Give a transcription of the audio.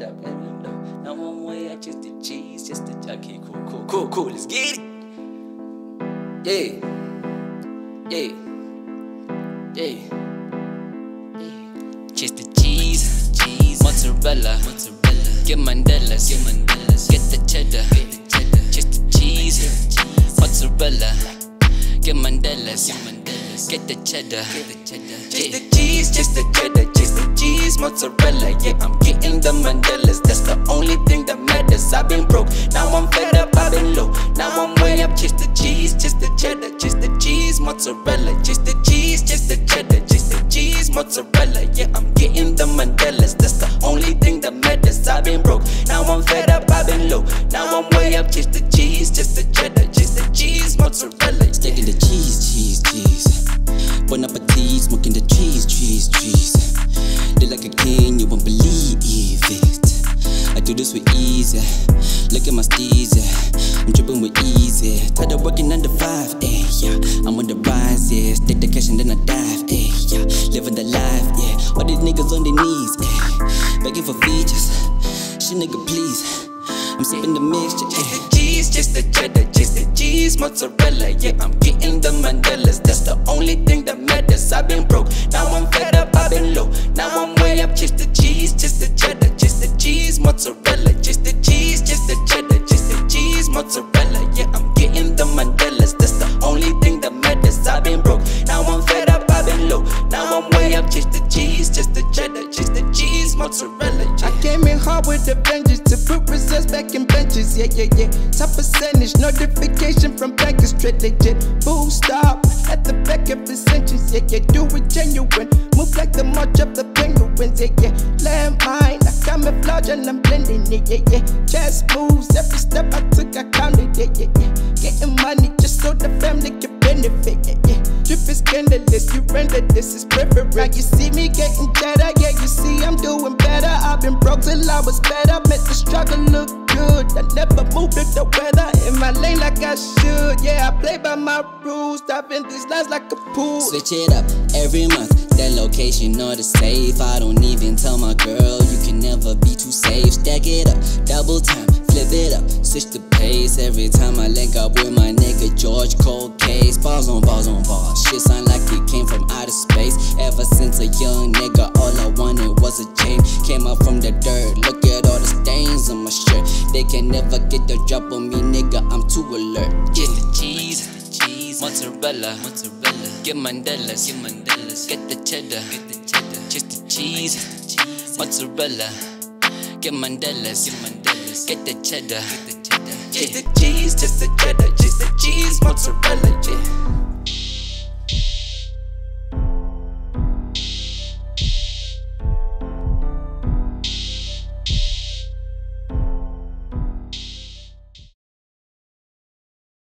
fed up, let me know. Now one way, I just the cheese, just the okay, cool, cool, cool, cool. Let's get it. Yeah, yeah, yeah, yeah. Just the cheese, cheese, mozzarella, mozzarella. Get Mandela's, get Mandela's. Get the cheddar, get the cheddar. Just the cheese, cheese, mozzarella. Get Mandela's, get Mandela's. Get the cheddar, get the cheddar. Just the cheese, just the cheddar, just the cheese, mozzarella. Yeah, I'm getting the Mandelas. That's the only thing that matters. I've been broke, now I'm fed up. I've been low, now I'm way up. Just the cheese, just the cheddar, just the cheese, mozzarella. Just the cheese, just the cheddar, just the cheese, mozzarella. Yeah, I'm getting the Mandelas. That's the only thing that matters. I've been broke, now I'm fed up. I've been low, now I'm way up. Just the cheese, just the cheddar, Look at my steez, yeah. I'm dripping with ease, yeah. Tired of working under five, eh, yeah. I'm on the rise, yeah. Stick the cash and then I dive, eh, yeah. Living the life, yeah. All these niggas on their knees, eh. Begging for features. Shit, nigga, please. I'm sipping the mixture, eh. cheese, just the cheddar, just the cheese, mozzarella. Yeah, I'm getting the Mandelas. That's the only thing that matters. I've been broke, now I'm fed up. I've been low, now I'm way up. Just the cheese, just the now I'm way up. Just the cheese, just the cheddar, just the cheese, mozzarella. I came in hard with a vengeance to put results back in benches. Yeah, yeah, yeah. Top percentage, notification from bankers, trade legit. Full stop at the back of the sentence. Yeah, yeah. Do it genuine. Move like the march of the penguins. Yeah, yeah. Landmine, I camouflage and I'm blending it. Yeah, yeah. Chess moves, every step I took, I counted. Yeah, yeah, yeah. Getting money just so the family can benefit. Yeah, yeah. Is scandalous, you render this is preference. Now you see me getting better, yeah, you see I'm doing better. I've been broke till I was better, make the struggle look good. I never moved with the weather in my lane like I should. Yeah, I play by my rules, diving these lines like a pool. Switch it up every month. That location or the safe. I don't even tell my girl you can never be too safe. Stack it up, double time, flip it up, switch the pace. Every time I link up with my nigga George Cold Case. Balls on balls on balls. Shit sound like it came from outer space. Ever since a young nigga, all I wanted was a chain. Came up from the dirt. Look at all the stains on my shirt. They can never get the drop on me, nigga. I'm too alert. Just the cheese, cheese, mozzarella, mozzarella. Get Mandela's, get Mandela's. Get the cheddar, get the cheddar. Just the cheese, cheese, mozzarella. Get Mandela's, get Mandela's. Get the cheddar. Get the cheddar. Yeah. The cheese, just the cheddar. just the cheese, mozzarella. Yeah.